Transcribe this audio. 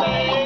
away.